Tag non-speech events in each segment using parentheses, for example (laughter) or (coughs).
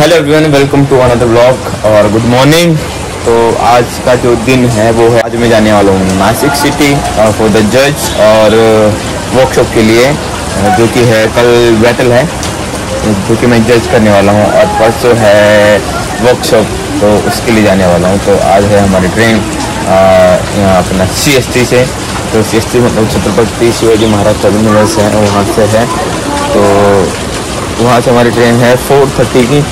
Hello everyone welcome to another blog और good morning तो आज का जो दिन है, वो है, आज मैं जाने वाला हूँ नासिक सिटी फॉर द जज और वर्कशॉप के लिए जो कि है, कल बैटल है, जो कि मैं जज करने वाला हूँ और परसों है वर्कशॉप तो उसके लिए जाने वाला हूँ। तो आज है हमारी ट्रेन यहाँ अपना सी एस टी से। तो सी एस टी मतलब छत्रपति शिवाजी महाराज टर्मिनल है, वहाँ से है। तो वहाँ से हमारी ट्रेन है फोर थर्टी की।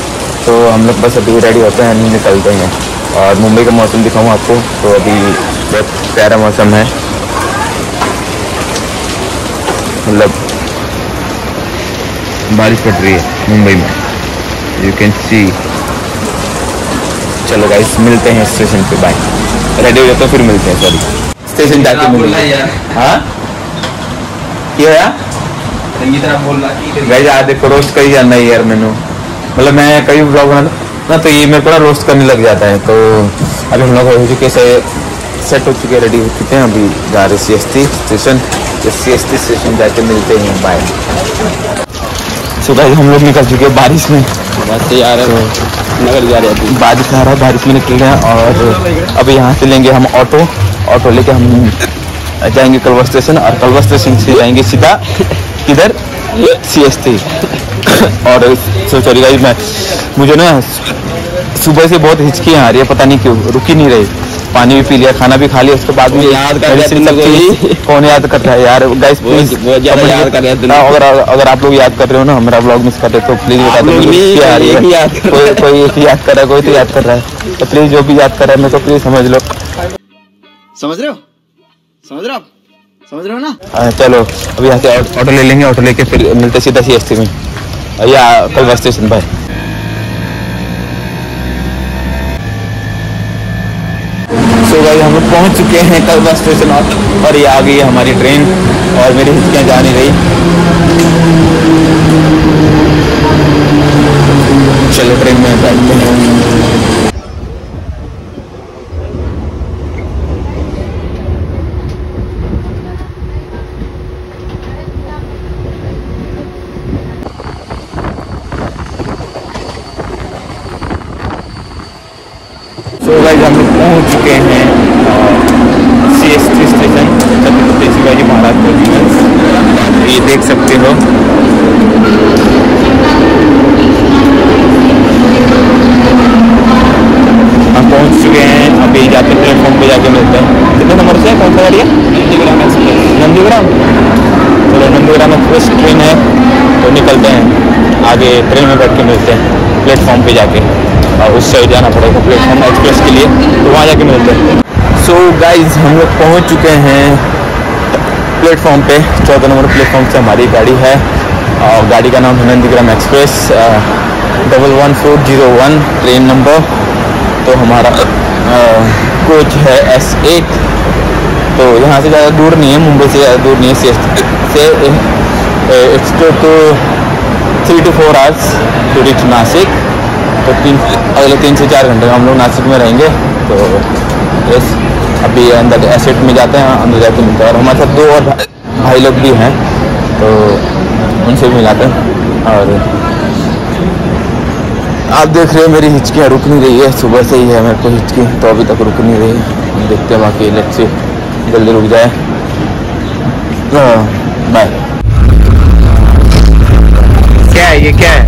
तो हम लोग बस अभी रेडी होते हैं निकलते हैं। और मुंबई का मौसम दिखाऊँ आपको तो अभी बहुत प्यारा मौसम है। मतलब बारिश पड़ रही है मुंबई में। यू कैन सी चलो गाइस मिलते हैं स्टेशन पे बाय रेडी हो जाते फिर मिलते हैं सॉरी स्टेशन जाके मिलते हैं हाँ। क्या है? चंगी तरह बोल रहा कि गैस आज देखो रोस्ट कर ही जाना है यार मैंने। मतलब मैं कई ब्लॉग बना ना तो ये मेरे को ना रोस्ट करने लग जाता है। तो अभी हम लोग हो चुके से सेट हो चुके रेडी हो चुके हैं। अभी जा रहे सी एस टी स्टेशन तो सी एस टी स्टेशन जाके मिलते हैं। बाय सो गाइस हम लोग निकल चुके हैं बारिश में। से आ रहे नगर जा रहे थे बारिश आ रहा है बारिश में निकल रहे हैं और अभी यहाँ से लेंगे हम ऑटो ऑटो लेके हम जाएँगे कलवा स्टेशन और कलवा स्टेशन से जाएँगे सीधा किधर? सी एस टी (coughs) और सॉरी गाइस मैं मुझे ना सुबह से बहुत हिचकी आ रही है पता नहीं क्यों रुकी नहीं रही। पानी भी पी लिया खाना भी खा लिया उसके बाद भी याद कर रहे ही। (laughs) कौन याद कर रहा है यार? गाइस प्लीज़ याद कर रहे हैं अगर अगर आप लोग याद कर रहे हो ना मेरा ब्लॉग मिस कर रहे हो तो प्लीज़ बता दो ही कोई कोई एक ही याद कर रहा है कोई तो याद कर रहा है। तो प्लीज़ जो भी याद कर रहा है मेरे को प्लीज़ समझ लो। समझ रहे हो? समझ रहे हो आप? समझ रहे हो ना? हाँ, चलो अभी यहाँ से ऑटो ले लेंगे ऑटो लेके फिर मिलते सीधा सी एस टी में। या कलवा स्टेशन पर। सो भाई हम लोग पहुँच चुके हैं कलवा स्टेशन और, और ये आ गई हमारी ट्रेन और मेरी हिचकियाँ जा नहीं रही। चलो ट्रेन में बैठते हैं। सो गाइस हम लोग पहुँच चुके हैं C S T station Chhatrapati Shivaji Maharaj terminal ये देख सकते हो। हम पहुँच चुके हैं, अभी जाके प्लेटफॉर्म पे जाके मिलते हैं। कितने नंबर से? कौन सा गाड़ी है? नंदीग्राम एक्सप्रेस नंदीग्राम? चलो, नंदीग्राम एक्सप्रेस ट्रेन है तो निकलते हैं। आगे ट्रेन में बैठ के मिलते हैं प्लेटफॉर्म पे जाके। और उस साइड जाना पड़ेगा प्लेटफॉर्म एक्सप्रेस के लिए तो वहाँ जाके मिलते हैं। सो गाइज़ हम लोग पहुँच चुके हैं प्लेटफॉर्म पे। चौदह नंबर प्लेटफॉर्म से हमारी गाड़ी है। और गाड़ी का नाम है Nandigram express double one four zero one train number तो हमारा कोच है एस एट तो यहाँ से ज़्यादा दूर नहीं है, मुंबई से ज़्यादा दूर नहीं है। So it's two two three two four hours to reach Nashik तो तीन, अगले तीन से चार घंटे में हम लोग नासिक में रहेंगे। तो यस अभी अंदर एसेट में जाते हैं, अंदर जाके मिलते हैं। और हमारे साथ दो और भा- भाई लोग भी हैं तो उनसे भी मिलाते हैं। और आप देख रहे हो मेरी हिचकियाँ रुक नहीं रही है, सुबह से ही है मेरे को हिचकी तो अभी तक रुक नहीं रही। देखते हैं बाकी लेट्स से जल्दी रुक जाए। बाय क्या है ये, क्या है?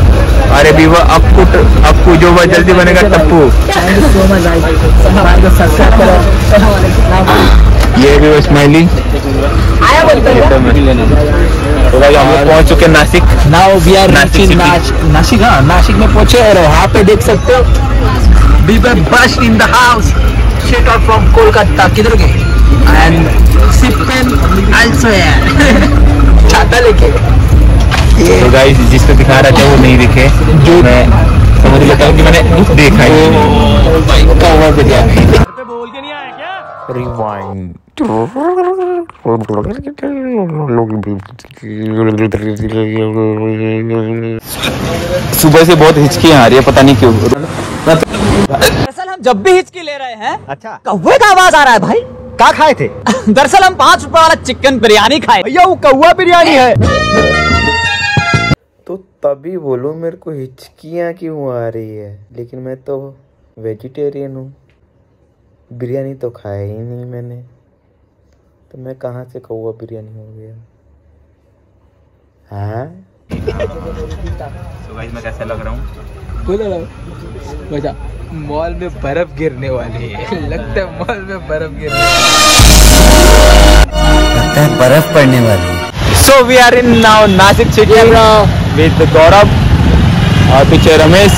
अरे विवा अक्कू अक्कू जो वह जल्दी बनेगा टप्पू ये भी वो स्माइली तो भाई हम लोग पहुँच चुके Nashik now we are Nashik Nashik हाँ नासिक में पहुँचे और वहाँ पे देख सकते हो। वी वर बस in the house straight out from Kolkata किधर गए? एंड सिपन आल्सो छाता लेके। तो गाइस जिसको दिखा रहा था वो नहीं दिखे। जो मैं समझ लेता हूँ कि मैंने देखा ही नहीं। कौवा बिरयानी पे बोल के नहीं आया सुबह से बहुत हिचकी आ रही है पता नहीं क्यों। दरअसल हम जब भी हिचकी ले रहे हैं अच्छा। कौवे का आवाज़ आ रहा है भाई। क्या खाए थे? (laughs) दरअसल हम पाँच रुपए वाला चिकन बिरयानी खाए। भैया वो कौवा बिरयानी है। तो तभी बोलो मेरे को हिचकियाँ क्यों आ रही है? लेकिन मैं तो वेजिटेरियन हूँ। बिरयानी तो खाया ही नहीं मैंने। तो मैं कहाँ से कौआ बिरयानी हो गया? हाँ? तो गाइस मैं कैसा लग रहा हूँ? बोलो मॉल में बर्फ़ गिरने वाली है। लगता है मॉल में बर्फ़ गिरने लगता है बर्फ़ पड़ने वाली है। So we are in now Nashik city with Gaurav और पीछे रमेश।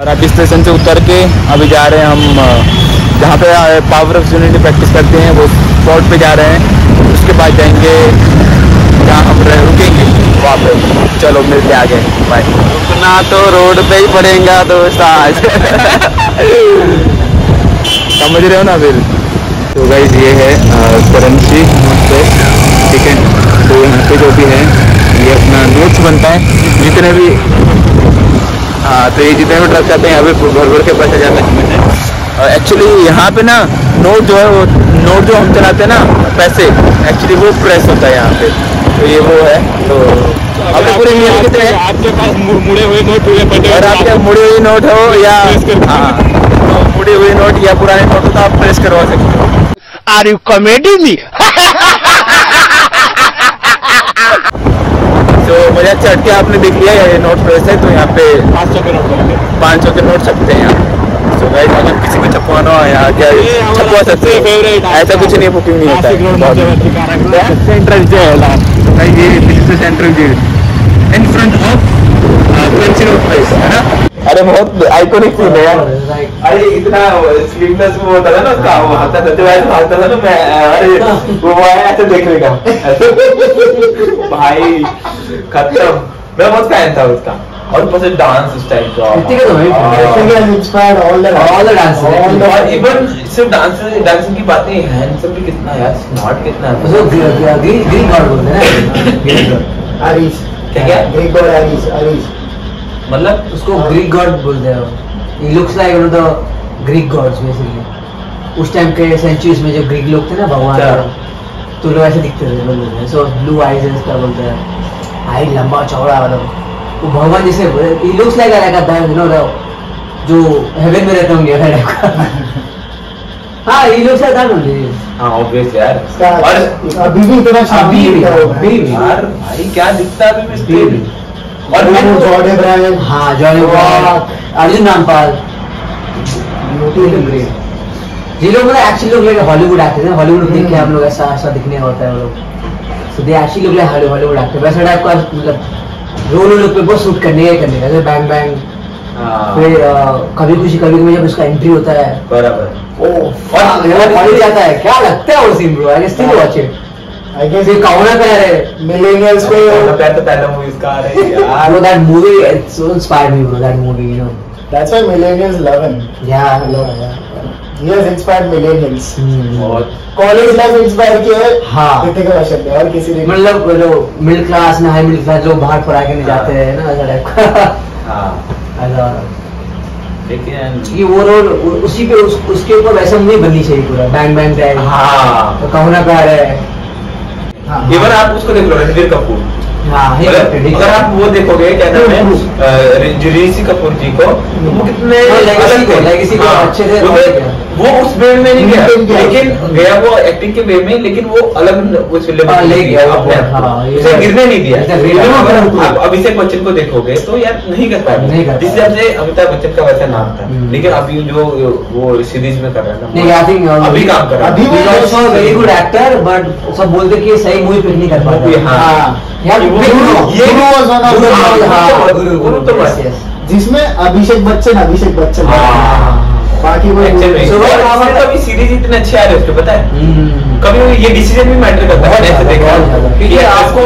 और अभी स्टेशन से उतर के अभी जा रहे हैं हम जहाँ पे पावर ऑफ़ यूनिटी प्रैक्टिस करते हैं वो स्पॉट पे जा रहे हैं। उसके बाद जाएँगे जहाँ हम रह- रुकेंगे। वहाँ पे चलो मिलते आगे। बाय रुकना तो रोड पे ही पड़ेगा दोस्त आज। समझ रहे हो ना फिर तो गाइज़ ये है करेंसी पे ठीक है? तो यहाँ पे जो भी है नोट्स बनता है? जितने भी हाँ तो ये जितने भी ट्रक आते हैं यहाँ पे भर भर के पैसे जाते हैं एक्चुअली यहाँ पे ना नोट जो है वो नोट जो हम चलाते हैं ना पैसे एक्चुअली वो प्रेस होता है यहाँ पे। तो ये वो है तो आपके पूरे नियम कितने हैं? आपके पास मुड़े हुए नोट हुए पटे और आपके मुड़े हुए नोट हो या हाँ। तो मुड़े हुए नोट या पुराने नोट हो तो आप प्रेस करवा सकते हो। आर यू कॉमेडी मी तो मुझे अच्छा हट के आपने देख लिया ये नोट प्रेस है तो यहाँ पे पाँच सौ के नोट पाँच सौ के नोट छपते हैं यहाँ। तो गाइस अगर किसी को छपवाना हो यहाँ क्या छपवा सकते हो? ऐसा कुछ नहीं बुकिंग नहीं होता। है। सेंट्रल जेल तो ये central jail in front of place है ना? अरे बहुत आइकॉनिक सीन है यार। अरे इतना स्लीवलेस वो होता था ना उसका वो हाथा था वैसे भागता था ना मैं अरे वो ऐसे देख लेगा ऐसे। भाई। खत्म। मैं बहुत फ़ैन था उसका। और ऊपर से डांस स्टाइल का inspired all the all the dance और इवन सिर्फ़ डांस डांसिंग की बात नहीं हैंडसम भी कितना यार स्मार्ट कितना है। उसको ग्रीन ग्रीन गॉड बोलते हैं ग्रीन गॉड. क्या Aries. Aries. मतलब उसको ग्रीक गॉड बोलते हैं। He looks like one of the Greek gods basically उस टाइम के सेंचुरीज में जो ग्रीक लोग थे ना भगवान। तो लोग ऐसे दिखते थे सो ब्लू आईज इसका बोलते हैं। हाइट लंबा चौड़ा मतलब वो भगवान जैसे he looks like like that you know जो हेवन में रहता होंगे ऐसा टाइप हाँ he looks like that only हाँ ऑब्वियस यार। और अभी भी इतना अभी भी, अभी भी। यार भाई क्या दिखता है भी। और मैं जॉर्डन ब्रायन हाँ जॉनी वाह। अर्जुन रामपाल। ये लोग मतलब एक्चुअली लोग हॉलीवुड एक्टर हैं। हॉलीवुड देख के हम लोग ऐसा ऐसा दिखने होता है वो लोग। सो दे एक्चुअली लोग लाइक हॉलीवुड एक्टर वैसा टाइप का मतलब रोल लोग पे बहुत सूट करने का करने का जैसे बैंग बैंग हाँ, फिर कभी खुशी कभी में जब उसका एंट्री होता है। बराबर। ओ और कॉलेज जाता है। क्या लगता है वो scene bro I guess still watch it I guess फिर काउना पे है मिलेनियल्स पे प्यार तो पहला मूवीज़ का आ रहा है यार। Bro that movie it's so inspired me bro that movie you know? That's why millennials love him yeah he Hmm. बहुत कॉलेज लाइफ इंस्पायर किया है? हाँ। और किसी ने मतलब जो मिडिल क्लास ना हाई मिडिल क्लास जो बाहर पढ़ा के नहीं जाते हैं. ना ऐसा टाइप का हाँ लेकिन कि वो रोल उसी पे उस, उसके ऊपर वैसा मूवी बननी चाहिए पूरा। बैंग बैंग टाइप हाँ. तो कहना प्यार है। हाँ। इवन आप उसको देख लो रणबीर कपूर। हाँ अगर आप वो देखोगे क्या नाम है ऋषि कपूर जी को तो वो कितने हाँ, हाँ, अच्छे से वो उस वे में नहीं गया। लेकिन गया वो एक्टिंग के वे में लेकिन वो अलग उस लेवल ले गया। उसे गिरने नहीं दिया। आप अभिषेक बच्चन को देखोगे तो यार नहीं कर कर जिस। हिसाब से अमिताभ बच्चन का वैसा नाम था। लेकिन अभी जो वो सीरीज़ में कर रहा है ना अभी काम कर रहा है। वेरी गुड एक्टर बट सब बोलते कि सही मूवी पिक नहीं कर पाता। Movie, हाँ। हाँ। ये गुरु हाँ, तो हाँ, तो. जिसमें अभिषेक बच्चन अभिषेक बच्चन हाँ। बाकी। So, और what- इसमें तो सीरीज़ इतने अच्छे आ रहे उसके पता है हम्म। कभी कभी ये डिसीज़न भी मैटर करता है ऐसे देखा क्योंकि आपको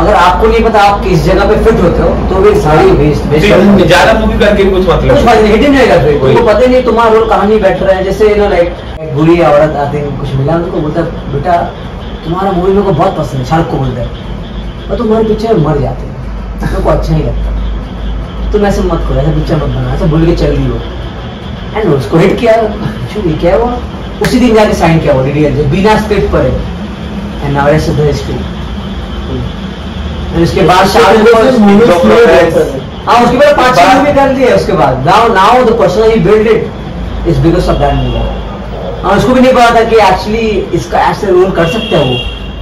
अगर आपको नहीं पता आप किस जगह पे फिट होते हो तो भी सारी वेस्ट फिर ज़्यादा मूवी करके कुछ कुछ मतलब नहीं हिडन रहेगा फिर पता नहीं तुम्हारा रोल कहाँ नहीं बैठ रहा है जैसे नो लाइक बुरी औरत आते है कुछ मिला उनको बोलता है, बेटा तुम्हारा मूवी मेरे को बहुत पसंद है शाहरुख को बोलता है और तुम्हारे पिक्चर में मर जाते हैं। मेरे को अच्छा नहीं लगता तुम ऐसे मत करो ऐसा पिक्चर मत बना ऐसा बोल के चल रही हो एंड उसको हिट किया क्या हुआ? उसी दिन जाके साइन किया वो डीडीएल जो बिना स्क्रिप्ट पर है। And now rest of the history उसके बाद शाहरुख हाँ उसके बाद पाँच छह मूवी कर दिए उसके बाद। Now now the person he build it is because of that movie हाँ उसको भी नहीं पता था कि एक्चुअली इसका ऐसे रोल कर सकते हैं। वो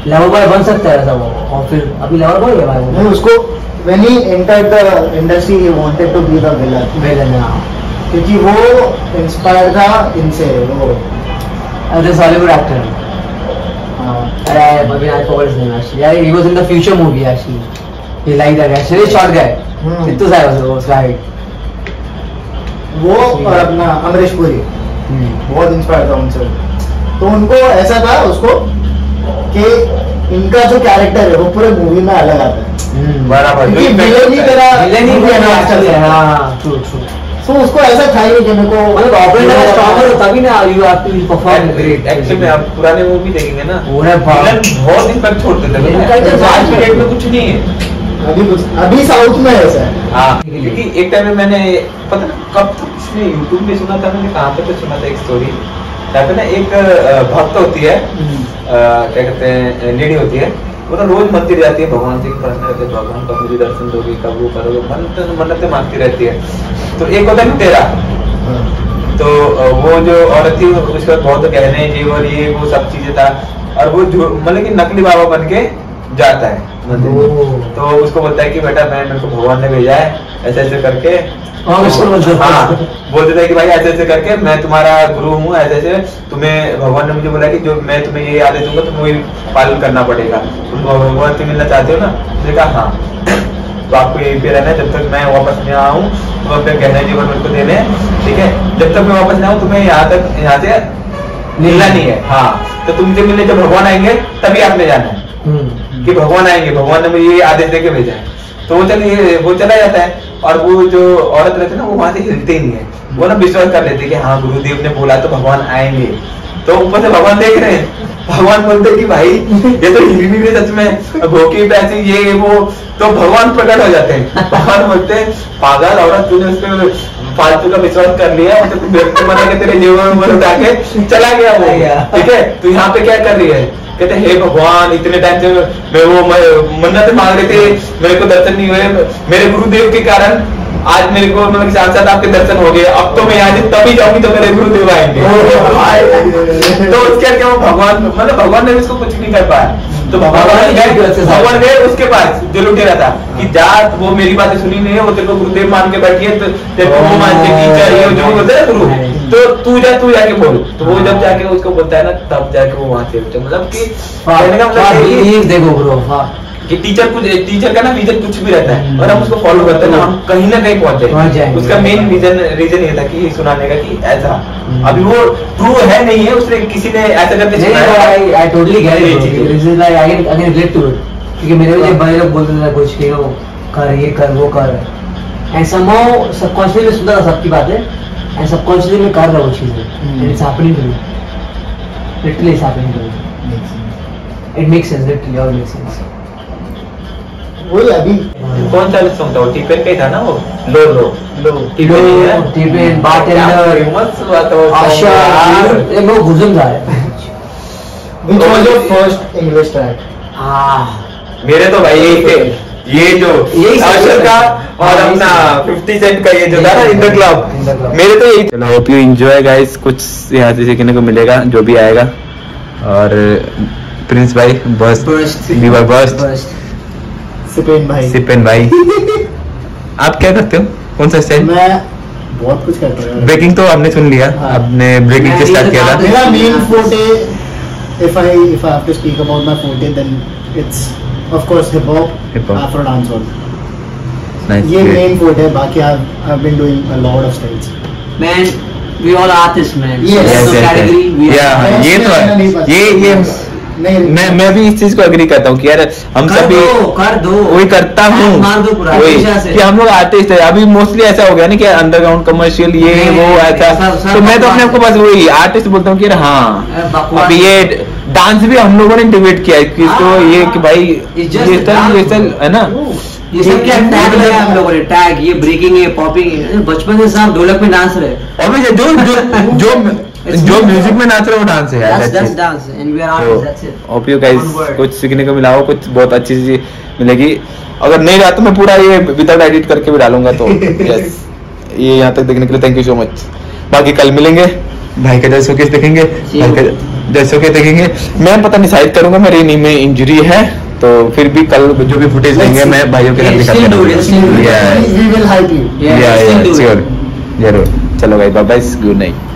लेवर बॉय बन सकता है ऐसा वो और फिर अभी लेवर बॉय है भाई नहीं उसको when he entered the industry he wanted to be the villain. Villain हाँ। क्योंकि वो इंस्पायर था इनसे वो। दिस हॉलीवुड एक्टर हाँ, अरे अभी I forgot his name actually यार he was in the future movie actually like that guy really short guy Hmm. कितने साल was वो और अपना अमरीश पुरी। बहुत इंस्पायर था उनसे। तो उनको ऐसा था उसको कि इनका जो कैरेक्टर है वो पूरे मूवी में अलग आता है। बराबर। ही ही है। है। हाँ ट्रू ट्रू तो उसको ऐसा था ही कि मेरे को मतलब ऑपरेटर स्ट्रॉन्गर हो तभी ना you have to perform great actually में आप पुराने मूवी देखेंगे ना पूरे बाप। विलन बहुत इम्पैक्ट छोड़ते थे। इनका तो आज के डेट में कुछ नहीं है। अभी कुछ अभी साउथ में ऐसा। है। हाँ क्योंकि एक टाइम में मैंने पता नहीं कब तो किसने यूट्यूब पे सुना था मैंने कहाँ पे तो सुना था एक स्टोरी पे ना, एक भक्त होती है क्या कहते हैं लेडी होती है वो ना रोज मंदिर जाती है, भगवान से प्रश्न करते भगवान कब मुझे दर्शन दोगे कब वो करोगे मन्नत मन्नतें मांगती रहती है। तो एक होता है तेरा। तो वो जो औरत थी, उसके बहुत गहने और ये, वो सब चीज़ें था, और वो मतलब कि नकली बाबा बन के जाता है। तो उसको बोलता है कि बेटा मैं मेरे को भगवान ने भेजा है ऐसे ऐसे करके। हाँ, बोलता है। बोल देता है कि भाई ऐसे ऐसे करके मैं तुम्हारा गुरु हूँ ऐसे ऐसे तुम्हें भगवान ने मुझे बोला कि जो मैं तुम्हें ये आदेश दूँगा तुम्हें वही पालन करना पड़ेगा। तुम भगवान से मिलना चाहते हो ना? मैंने कहा हाँ। तो आपको यही पे रहना है जब तक मैं वापस नहीं आऊँ हूँ तो अपने गहने जीवन मेरे को देने ठीक है? जब तक मैं वापस नहीं आऊँ तुम्हें यहाँ तक यहाँ से मिलना नहीं है। हाँ तो तुमसे मिलने जब भगवान आएँगे तभी आपने जाना है। हम्म। कि भगवान आएँगे भगवान ने मुझे ये आदेश देके भेजा है। तो वो चलिए वो चला जाता है और वो जो औरत रहती है ना वो वहाँ से हिलते ही नहीं है। वो ना विश्वास कर लेते हैं कि हाँ गुरुदेव ने बोला तो भगवान आएँगे। तो ऊपर से भगवान देख रहे हैं। भगवान बोलते हैं कि भाई ये तो हिल नहीं सच में भोके पैसे ये वो। तो भगवान प्रकट हो जाते हैं। भगवान बोलते हैं पागल औरत तूने उस पर फालतू का विश्वास कर लिया तू व्यक्ति बना के तेरे जीवन में उठा के चला गया वो। ठीक है? तू यहाँ पे क्या कर रही है? कहते हे भगवान इतने टाइम से मैं वो मन्नत मांग रहे थे मेरे को दर्शन नहीं हुए। मेरे गुरुदेव के कारण आज मेरे को मतलब साथ साथ आपके दर्शन हो गए। अब तो मैं यहाँ से तभी जाऊँगी तो मेरे गुरुदेव आएँगे। तो उसके क्या वो भगवान मतलब भगवान ने उसको कुछ नहीं कर पाया। तो भगवान भगवान गए की उसके पास जो लुटेरा था कि जा वो मेरी बातें सुनी नहीं है वो तेरे को गुरुदेव मान के बैठी है तो तेरे को वो मानते टीचर ये जो है ना गुरु। तो तू जा तू जाके बोल। तो वो जब जाके उसको बोलता है ना तब जाके वो वहाँ से मतलब कि कहने का मतलब ये है देखो ब्रो हाँ। कि टीचर कुछ टीचर का ना विजन कुछ भी रहता है और हम उसको फॉलो करते हैं ना हम कहीं ना कहीं पहुँच जाए उसका मेन रीजन रीजन ये था कि सुनाने का कि ऐसा। अभी वो ट्रू है नहीं है उसने किसी ने ऐसा करके सुनाया I I totally get it this is I I can relate to it क्योंकि मेरे को जब बड़े लोग बोलते थे कुछ कि वो कर ये कर वो कर। एंड समहाउ सबकॉन्शियसली सुनता था सबकी बातें। एंड सबकॉन्शियसली में कर रहा वो चीज़ें? And it's happening to me literally it's happening to me it makes sense literally all makes sense वही अभी। कौन सा सॉन्ग था वो टिपेन का ही था ना वो? लो लो लो टिपेन ही है? टिफ़िन बारटेंडर फ़ेमस हुआ था वो song आशा। ये मेरे गुजम था which was your first English track? आह मेरे तो भाई यही थे। ये जो यही आशर का हाँ, और अपना सब। 50 सेंट का ये जो था ना इन द क्लब मेरे तो यही चलो होप यू एंजॉय गाइस कुछ यहाँ से सीखने को मिलेगा जो भी आएगा। और प्रिंस भाई बस Burst. लीवर बस्ट सिपेन भाई। सिपेन भाई। (laughs) आप क्या करते हो? कौन सा स्टाइल मैं बहुत कुछ करता हूँ ब्रेकिंग तो आपने सुन लिया। हाँ। आपने ब्रेकिंग से स्टार्ट किया था। मेरा मेन फोटे if I if I have to speak about my forte then it's of course hip hop hip hop afro dance all ये मेन पॉइंट है बाकी I have been doing a lot of styles man we all artist man yes yes yes yeah ये तो ये ये नहीं मैं मैं भी इस चीज़ को एग्री करता हूँ कि यार हम कर सभी दो कर दो। वही करता हूँ। वही कि हम लोग आर्टिस्ट है। अभी मोस्टली ऐसा हो गया ना कि अंडरग्राउंड कमर्शियल ये वो ऐसा। सब- सब तो मैं तो अपने आप को बस वही आर्टिस्ट बोलता हूँ कि यार हाँ। अब ये डांस भी हम लोगों ने डिबेट किया है कि तो हाँ, ये कि भाई ये स्टाइल ये. स्टाइल है ना? ये सब क्या टैग लगाया हम लोगों ने? टैग ये ब्रेकिंग है पॉपिंग बचपन से साहब ढोलक पे डांस रहे। और जो जो जो जो म्यूज़िक में नाच रहे हो डांस है यार होप यू गाइस कुछ सीखने को मिला हो कुछ बहुत अच्छी चीज़ मिलेगी। अगर नहीं रहा तो मैं पूरा ये विदाउट एडिट करके भी डालूँगा तो (laughs) यस ये यहाँ तक देखने के लिए थैंक यू सो मच बाकी कल मिलेंगे भाई का जैसो केस देखेंगे भाई का जैसो के देखेंगे। मैं पता नहीं शायद करूँगा मेरी नी में इंजरी है तो फिर भी कल जो भी फुटेज देंगे मैं भाइयों के साथ ज़रूर. चलो भाई बाय गुड नाइट